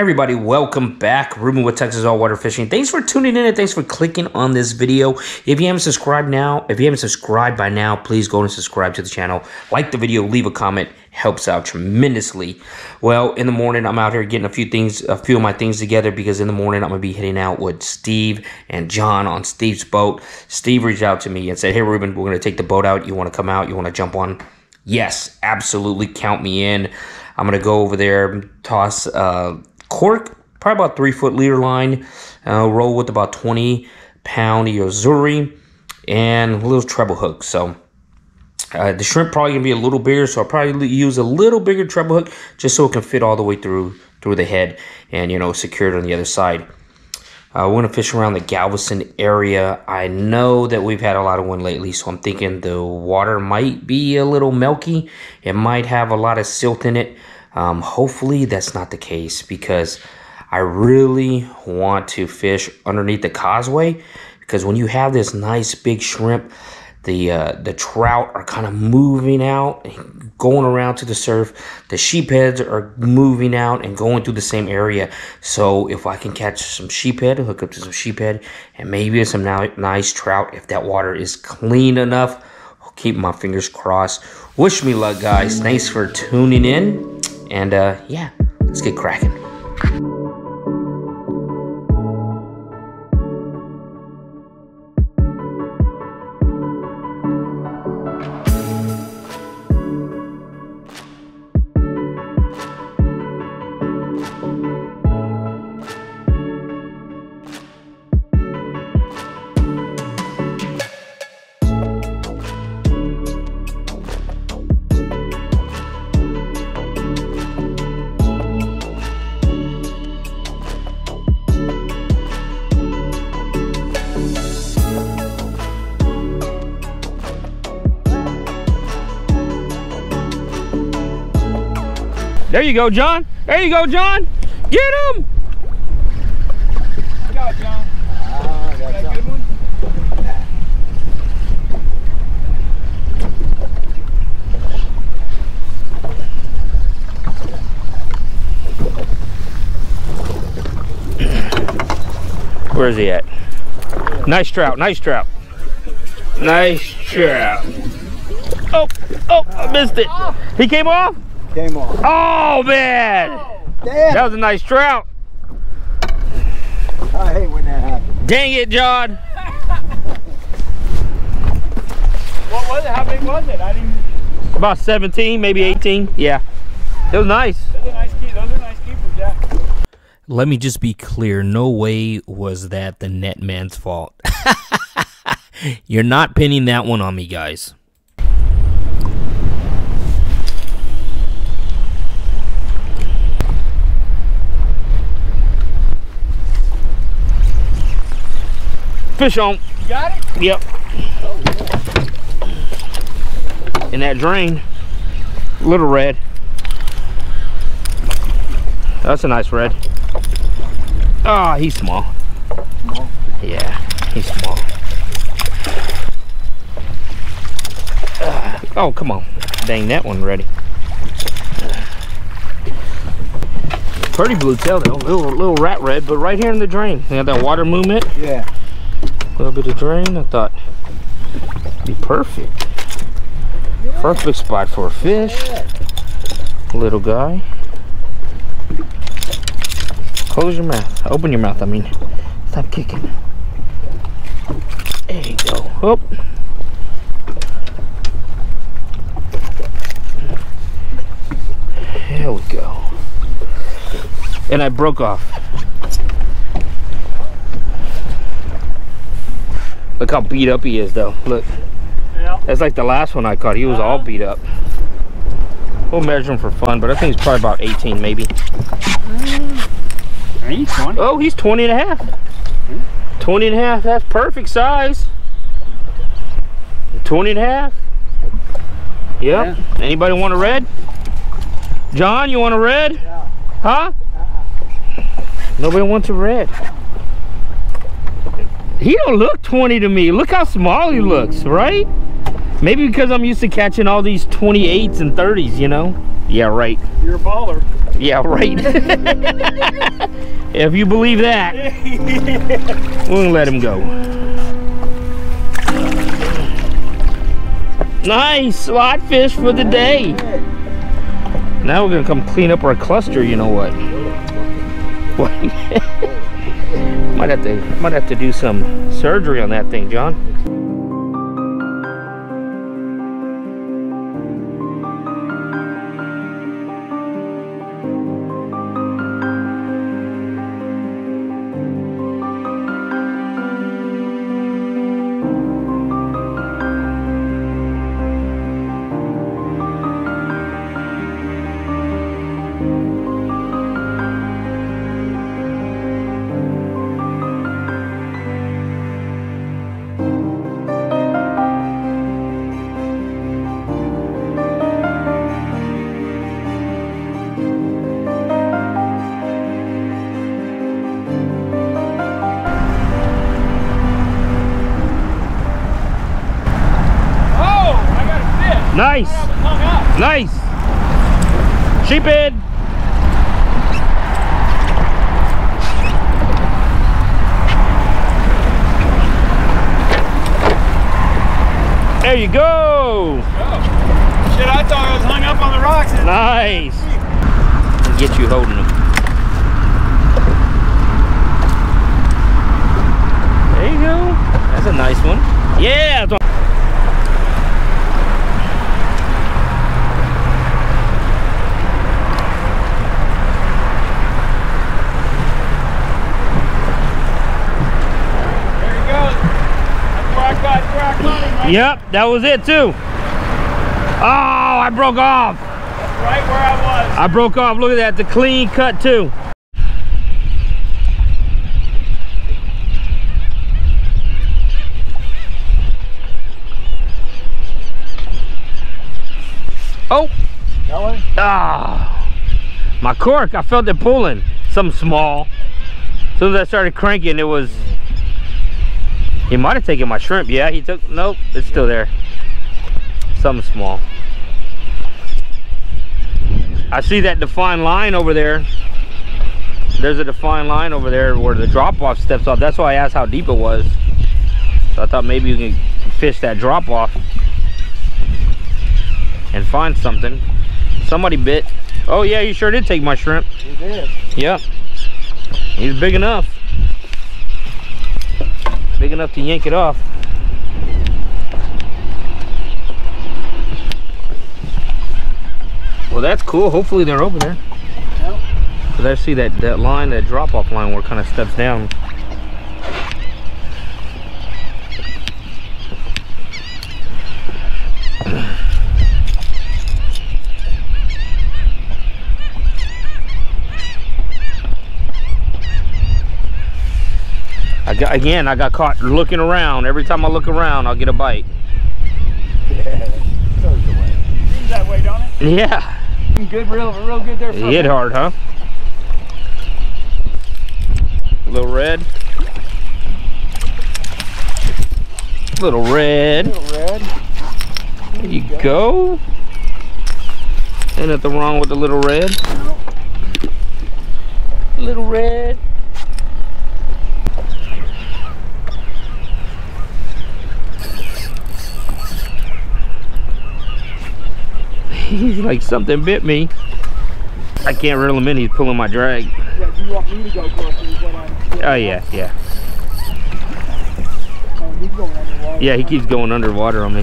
Everybody, welcome back. Ruben with Texas All Water Fishing. Thanks for tuning in and thanks for clicking on this video. If you haven't subscribed now, if you haven't subscribed by now, please go and subscribe to the channel. Like the video, leave a comment, helps out tremendously. Well, in the morning, I'm out here getting a few things, a few of my things together because in the morning, I'm going to be hitting out with Steve and John on Steve's boat. Steve reached out to me and said, hey, Ruben, we're going to take the boat out. You want to come out? You want to jump on? Yes, absolutely. Count me in. I'm going to go over there, toss uh, cork, probably about three foot leader line, uh, roll with about 20 pound Yo-Zuri and a little treble hook. So uh, the shrimp probably gonna be a little bigger, so I'll probably use a little bigger treble hook just so it can fit all the way through through the head and you know secure it on the other side. Uh, we're gonna fish around the Galveston area. I know that we've had a lot of wind lately, so I'm thinking the water might be a little milky. It might have a lot of silt in it. Um, hopefully that's not the case because I really want to fish underneath the causeway because when you have this nice big shrimp, the uh, the trout are kind of moving out going around to the surf. The sheepheads are moving out and going through the same area. So if I can catch some sheephead, hook up to some sheephead, and maybe some nice trout, if that water is clean enough, I'll keep my fingers crossed. Wish me luck, guys. Thanks for tuning in. And uh, yeah, let's get cracking. There you go, John. There you go, John. Get him. I got John. Ah, got, got a good one. Where's he at? Nice trout, nice trout. Nice trout. Oh, oh, I missed it. He came off? Came off. Oh, man. Oh, that was a nice trout. I hate when that happens. Dang it, John. what was it? How big was it? I didn't... About 17, maybe 18. Yeah. It was nice. Those are nice, keep those are nice keepers, yeah. Let me just be clear. No way was that the net man's fault. You're not pinning that one on me, guys. Fish on. You got it? Yep. Oh, yeah. In that drain. Little red. That's a nice red. Ah, oh, he's small. small. Yeah, he's small. Uh, oh, come on. Dang, that one ready. Pretty blue tail though, little little rat red, but right here in the drain. You have that water movement. Yeah little bit of drain. I thought be perfect. Perfect spot for a fish. Little guy. Close your mouth. Open your mouth, I mean. Stop kicking. There you go. Oh. There we go. And I broke off. Look how beat up he is though. Look. Yeah. That's like the last one I caught. He was uh, all uh-huh. beat up. We'll measure him for fun, but I think he's probably about 18 maybe. Uh, he's 20. Oh, he's 20 and a half. Hmm? 20 and a half. That's perfect size. 20 and a half. Yep. Yeah. Anybody want a red? John, you want a red? Yeah. Huh? Uh -uh. Nobody wants a red. He don't look 20 to me. Look how small he looks, right? Maybe because I'm used to catching all these 28s and 30s, you know? Yeah, right. You're a baller. Yeah, right. if you believe that, we'll let him go. Nice spot fish for the day. Now we're gonna come clean up our cluster. You know what? What? might have to might have to do some surgery on that thing, John. Sheephead. There you go. Oh. Shit, I thought I was hung up on the rocks. Nice. Get you holding them. There you go. That's a nice one. Yeah. that's what- There he goes. That's where I got, that's where I caught him. Right, Yep, that was it too. Oh, I broke off. That's right where I was. I broke off. Look at that. The clean cut too. Oh, That way? ah, my cork. I felt it pulling. Something small. As soon as I started cranking, it was. He might have taken my shrimp. Yeah, he took. Nope, it's still there. Something small. I see that defined line over there. There's a defined line over there where the drop off steps off. That's why I asked how deep it was. So I thought maybe you can fish that drop off and find something. Somebody bit. Oh yeah, you sure did take my shrimp. He did. Yep. He's big enough. Enough to yank it off. Well, that's cool. Hopefully they're over there. Yep. Cause I see that, that line, that drop off line where it kind of steps down. Got, again, I got caught looking around. Every time I look around, I'll get a bite. Seems that way, don't it? Yeah. Good, real, real good there. Hit hard, huh? Little red. Little red. Little red. There you go. Ain't nothing wrong with the little red. Little red. He's like something bit me. I can't reel him in. He's pulling my drag. Yeah, you want me to go closer? Is what I'm, Oh yeah, yeah, Oh, he's going underwater. yeah. He keeps going underwater on me.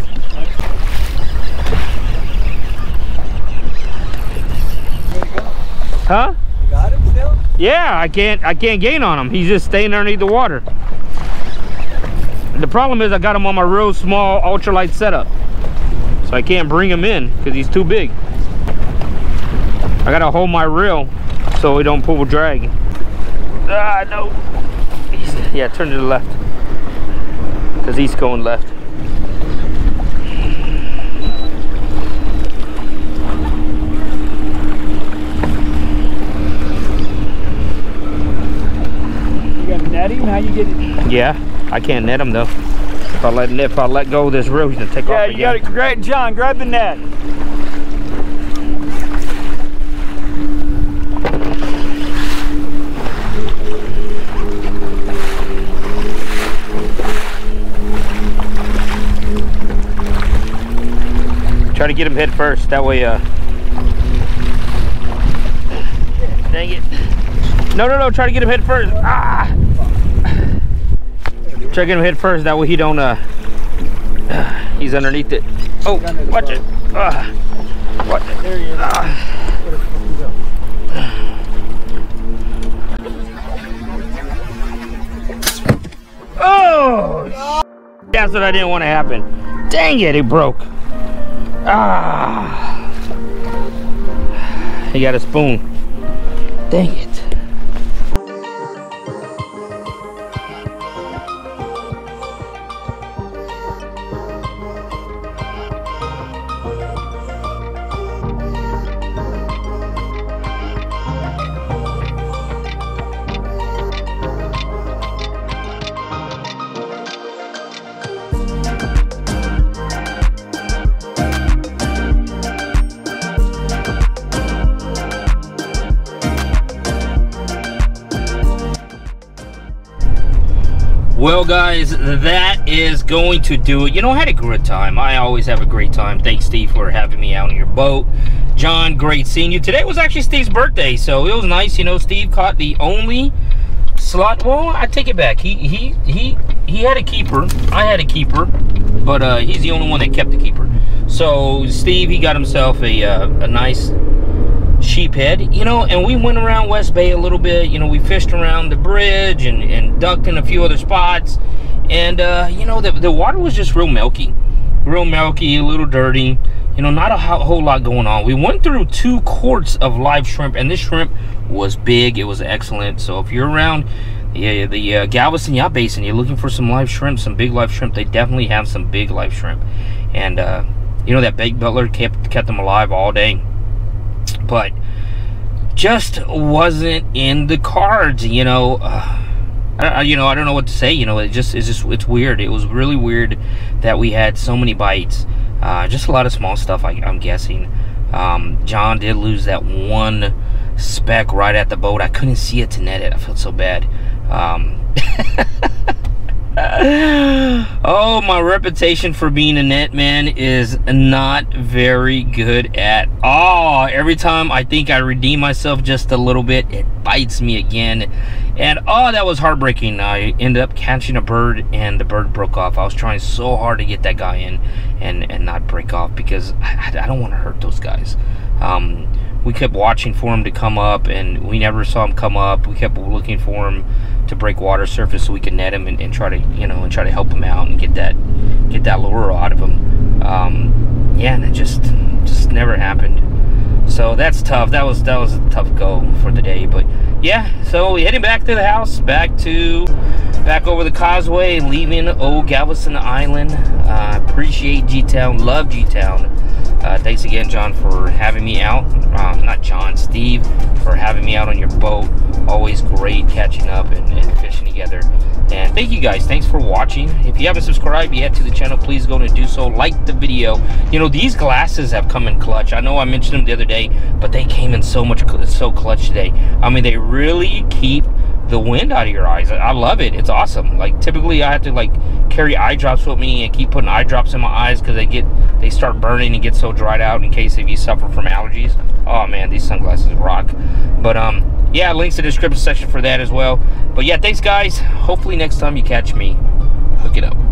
There you go. Huh? You got him still? Yeah, I can't I can't gain on him. He's just staying underneath the water. The problem is I got him on my real small ultralight setup. So I can't bring him in because he's too big. I gotta hold my reel so he don't pull drag. Ah, no. He's, yeah, turn to the left. Because he's going left. You gonna net him? How you get it? Yeah, I can't net him though. If I let if I let go of this reel, he's gonna take Yeah, off Yeah, you got it. grab John. Grab the net. Try to get him head first. That way, uh. Dang it. No, no, no. Try to get him head first. Ah! Try to get him head first. That way he don't, uh. He's underneath it. Oh, watch it. Ah. What? There he is. Oh! That's what I didn't want to happen. Dang it, it broke. Ah. He got a spoon. Dang it. Well, guys, that is going to do it. You know, I had a great time. I always have a great time. Thanks, Steve, for having me out on your boat. John, great seeing you. Today was actually Steve's birthday, so it was nice. You know, Steve caught the only slot. Well, I take it back. He he he he had a keeper. I had a keeper, but uh, he's the only one that kept the keeper. So Steve, he got himself a uh, a nice sheephead, you know, and we went around West Bay a little bit. You know, we fished around the bridge and, and ducked in a few other spots. And, uh, you know, the, the water was just real milky. Real milky, a little dirty. You know, not a ho whole lot going on. We went through two quarts of live shrimp, and this shrimp was big. It was excellent. So if you're around the, the uh, Galveston Yacht Basin, you're looking for some live shrimp, some big live shrimp, they definitely have some big live shrimp. And, uh, you know, that bait butler kept, kept them alive all day but just wasn't in the cards you know? Uh, I, you know i don't know what to say you know it just it's just it's weird. It was really weird that we had so many bites uh, just a lot of small stuff I, i'm guessing. Um, john did lose that one speck right at the boat. I couldn't see it to net it. I felt so bad. Um, oh, my reputation for being a net man is not very good at all. Every time I think I redeem myself just a little bit, it bites me again. And oh, that was heartbreaking. I ended up catching a bird and the bird broke off. I was trying so hard to get that guy in and, and not break off because I, I don't want to hurt those guys. Um, we kept watching for him to come up and we never saw him come up. We kept looking for him to break water surface so we could net him and, and, try to you know and try to help him out and get that get that lure out of him. Um, yeah and it just just never happened. So that's tough. That was that was a tough go for the day but yeah so we heading back to the house back to back over the causeway leaving old galveston island. Uh, appreciate g-town love g-town. Uh, thanks again john for having me out. Uh, not john steve for having me out on your boat. Always great catching up and, and, fishing together. And thank you guys. Thanks for watching. If you haven't subscribed yet to the channel please go and do so. Like the video. You know these glasses have come in clutch. I know i mentioned them the other day but they came in so much so clutch today. I mean they really keep the wind out of your eyes i love it it's awesome like typically i have to like carry eye drops with me and keep putting eye drops in my eyes because they get they start burning and get so dried out in case if you suffer from allergies oh man these sunglasses rock but um yeah, links in the description section for that as well. But yeah, thanks guys. Hopefully next time you catch me, hook it up.